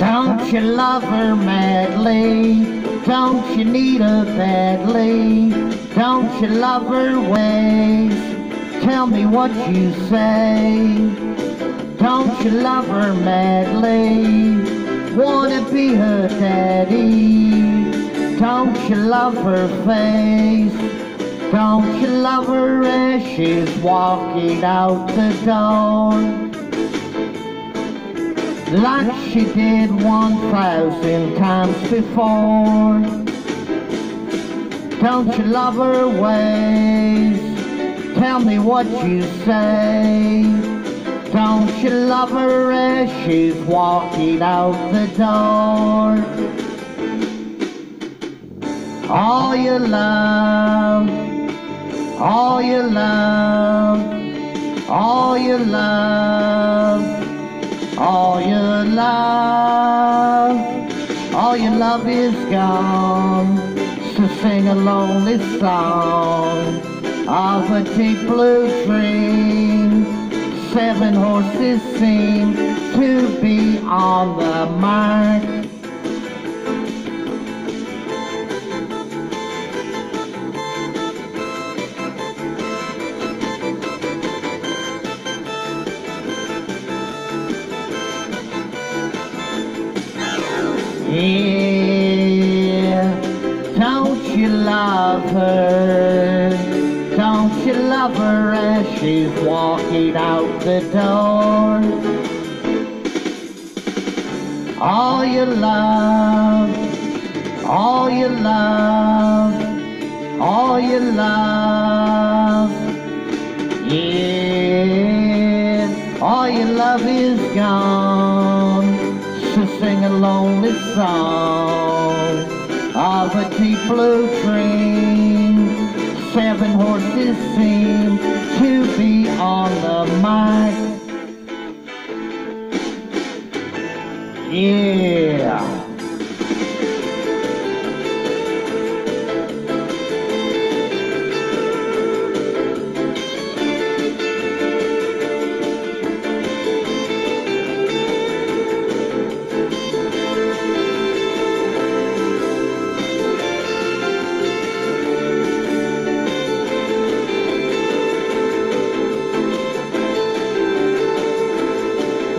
Don't you love her madly? Don't you need her badly? Don't you love her ways? Tell me what you say. Don't you love her madly? Wanna be her daddy? Don't you love her face? Don't you love her as she's walking out the door? Like she did one thousand times before. Don't you love her ways? Tell me what you say. Don't you love her as she's walking out the door? All your love, all your love, all your love. All your love, all your love is gone. So sing a lonely song of a deep blue dream. Seven horses seem to be on the mark. Yeah, don't you love her? Don't you love her as she's walking out the door? All you love, all you love, all you love, song of a deep blue dream. Seven horses seem to be on the mic. Yeah.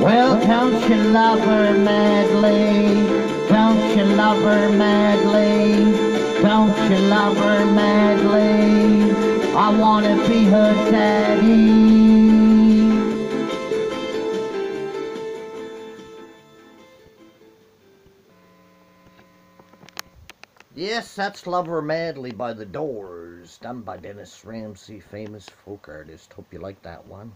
Well, don't you love her madly? Don't you love her madly? Don't you love her madly? I wanna be her daddy. Yes, that's Love Her Madly by The Doors, done by Dennis Ramsay, famous folk artist. Hope you like that one.